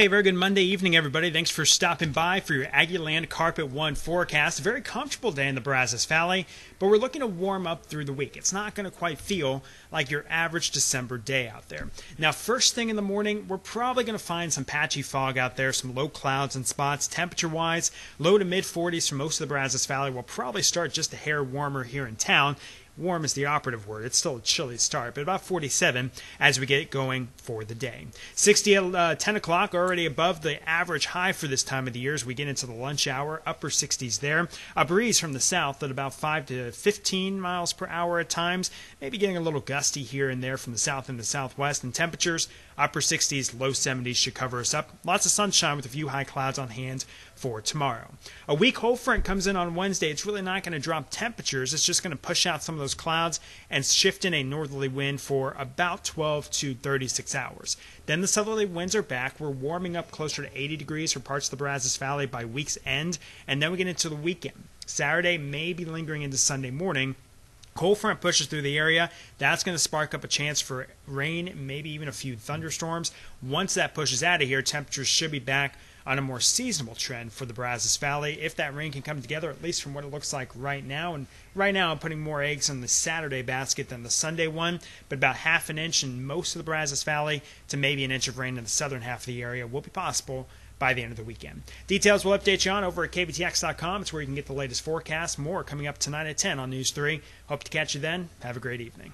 Hey, very good Monday evening, everybody. Thanks for stopping by for your Aggieland Carpet One forecast. A very comfortable day in the Brazos Valley, but we're looking to warm up through the week. It's not going to quite feel like your average December day out there. Now, first thing in the morning, we're probably going to find some patchy fog out there, some low clouds and spots. Temperature wise, low to mid 40s for most of the Brazos Valley. We'll probably start just a hair warmer here in town warm is the operative word. It's still a chilly start, but about 47 as we get going for the day. 60 at uh, 10 o'clock, already above the average high for this time of the year as we get into the lunch hour, upper 60s there. A breeze from the south at about 5 to 15 miles per hour at times, maybe getting a little gusty here and there from the south and the southwest, and temperatures upper 60s, low 70s should cover us up. Lots of sunshine with a few high clouds on hand for tomorrow. A weak cold front comes in on Wednesday. It's really not going to drop temperatures. It's just going to push out some of those clouds and shift in a northerly wind for about 12 to 36 hours. Then the southerly winds are back. We're warming up closer to 80 degrees for parts of the Brazos Valley by week's end, and then we get into the weekend. Saturday may be lingering into Sunday morning. Cold front pushes through the area. That's going to spark up a chance for rain, maybe even a few thunderstorms. Once that pushes out of here, temperatures should be back on a more seasonable trend for the Brazos Valley. If that rain can come together, at least from what it looks like right now, and right now I'm putting more eggs in the Saturday basket than the Sunday one, but about half an inch in most of the Brazos Valley to maybe an inch of rain in the southern half of the area will be possible by the end of the weekend. Details will update you on over at KBTX.com. It's where you can get the latest forecast. More coming up tonight at 10 on News 3. Hope to catch you then. Have a great evening.